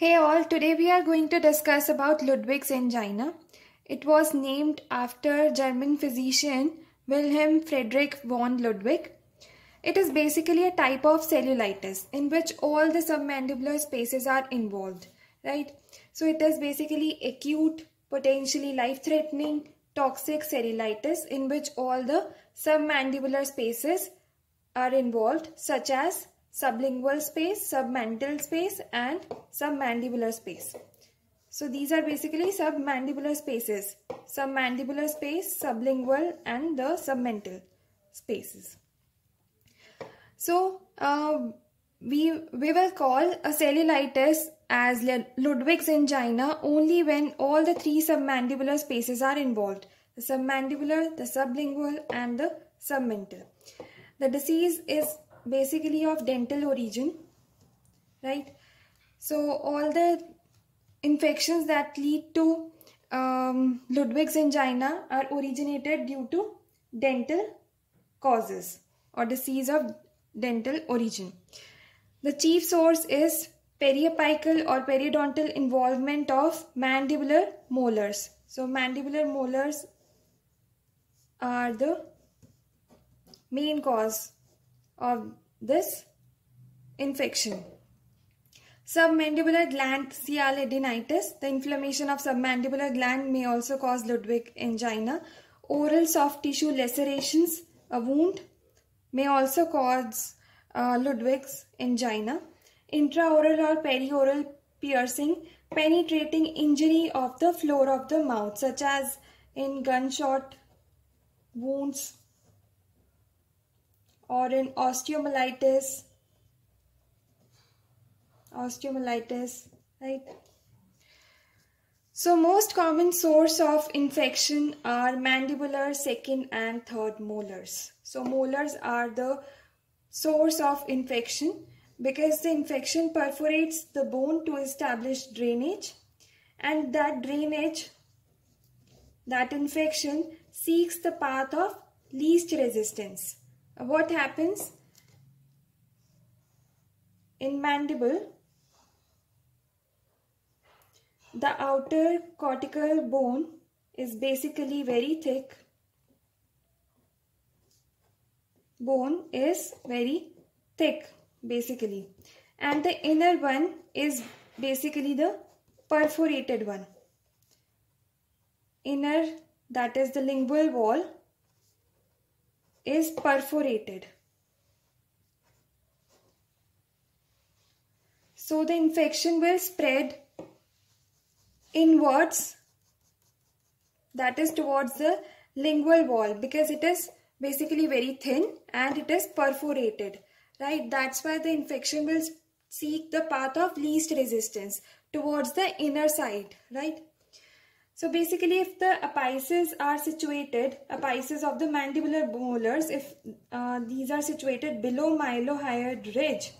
Hey all, today we are going to discuss about Ludwig's angina. It was named after German physician Wilhelm Friedrich von Ludwig. It is basically a type of cellulitis in which all the submandibular spaces are involved, right? So it is basically acute, potentially life-threatening, toxic cellulitis in which all the submandibular spaces are involved such as sublingual space, submental space and submandibular space. So these are basically submandibular spaces. Submandibular space, sublingual and the submental spaces. So uh, we, we will call a cellulitis as Ludwig's angina only when all the three submandibular spaces are involved. The submandibular, the sublingual and the submental. The disease is basically of dental origin right so all the infections that lead to um, Ludwig's angina are originated due to dental causes or disease of dental origin. The chief source is periapical or periodontal involvement of mandibular molars. So mandibular molars are the main cause of this infection. Submandibular gland sialadenitis. The inflammation of submandibular gland may also cause Ludwig angina. Oral soft tissue lacerations, a wound, may also cause uh, Ludwig's angina. Intraoral or perioral piercing, penetrating injury of the floor of the mouth, such as in gunshot wounds, or in osteomyelitis osteomyelitis right? So most common source of infection are mandibular second and third molars. So molars are the source of infection because the infection perforates the bone to establish drainage and that drainage that infection seeks the path of least resistance what happens? In mandible the outer cortical bone is basically very thick. Bone is very thick basically. And the inner one is basically the perforated one. Inner that is the lingual wall is perforated. So the infection will spread inwards that is towards the lingual wall because it is basically very thin and it is perforated right that's why the infection will seek the path of least resistance towards the inner side right so basically if the apices are situated, apices of the mandibular molars, if uh, these are situated below mylohyoid ridge,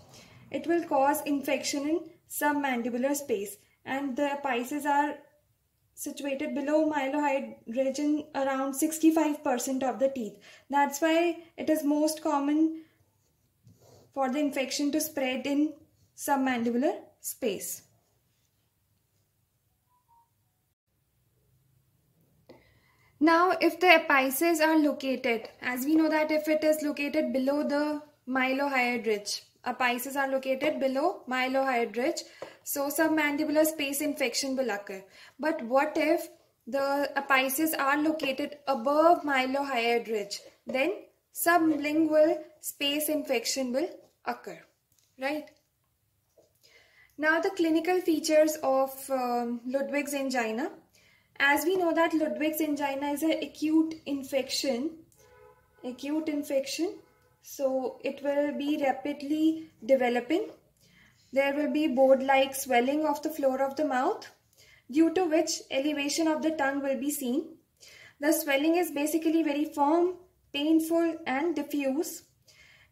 it will cause infection in submandibular space and the apices are situated below mylohyoid ridge in around 65% of the teeth. That's why it is most common for the infection to spread in submandibular space. Now, if the apices are located, as we know that if it is located below the mylohyoid ridge, apices are located below mylohyoid ridge, so submandibular space infection will occur. But what if the apices are located above mylohyoid ridge? Then sublingual space infection will occur, right? Now the clinical features of um, Ludwig's angina as we know that Ludwig's angina is an acute infection, acute infection, so it will be rapidly developing. There will be board-like swelling of the floor of the mouth, due to which elevation of the tongue will be seen. The swelling is basically very firm, painful and diffuse.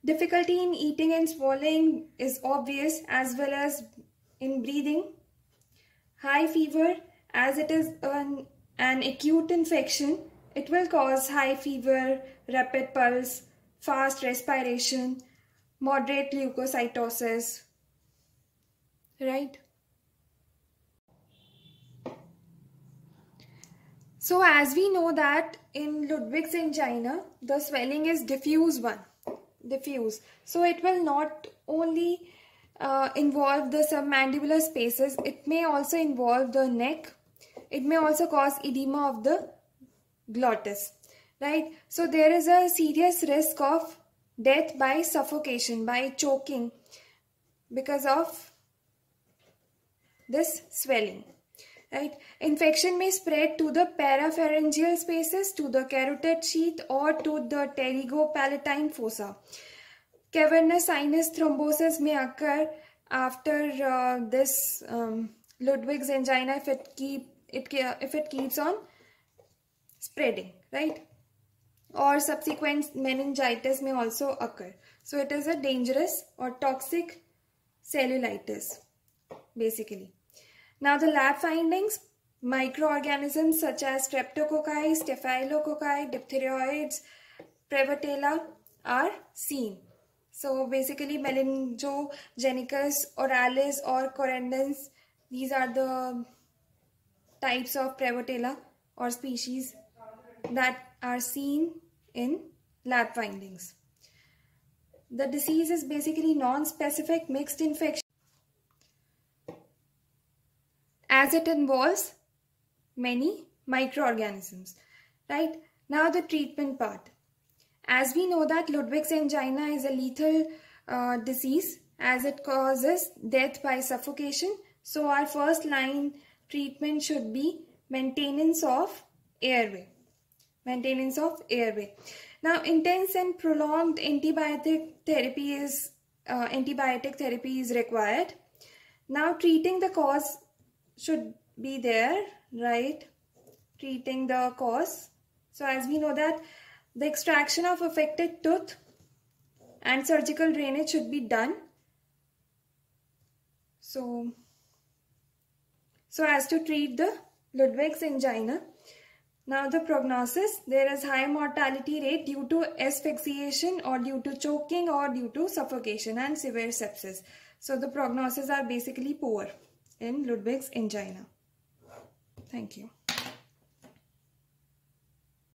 Difficulty in eating and swallowing is obvious as well as in breathing. High fever as it is an, an acute infection, it will cause high fever, rapid pulse, fast respiration, moderate leukocytosis. Right? So as we know that in Ludwig's angina, the swelling is diffuse one, diffuse. So it will not only uh, involve the submandibular spaces, it may also involve the neck, it may also cause edema of the glottis, right? So there is a serious risk of death by suffocation, by choking because of this swelling right infection may spread to the parapharyngeal spaces to the carotid sheath or to the pterygopalatine fossa cavernous sinus thrombosis may occur after uh, this um, Ludwig's angina if it keep it if it keeps on spreading right? Or subsequent meningitis may also occur. So it is a dangerous or toxic cellulitis basically. Now the lab findings, microorganisms such as streptococci, staphylococci, diphtheroids, prevotella are seen. So basically melaninogenicus, oralis or corrodens, these are the types of prevotella or species that are seen in lab findings. The disease is basically non-specific mixed infection as it involves many microorganisms. Right? Now the treatment part. As we know that Ludwig's angina is a lethal uh, disease as it causes death by suffocation. So our first line treatment should be maintenance of airway. Maintenance of airway. Now intense and prolonged antibiotic therapy is uh, antibiotic therapy is required. Now treating the cause should be there, right? Treating the cause. So as we know that the extraction of affected tooth and surgical drainage should be done. So, so as to treat the Ludwig's angina. Now the prognosis, there is high mortality rate due to asphyxiation or due to choking or due to suffocation and severe sepsis. So the prognosis are basically poor in Ludwig's angina. Thank you.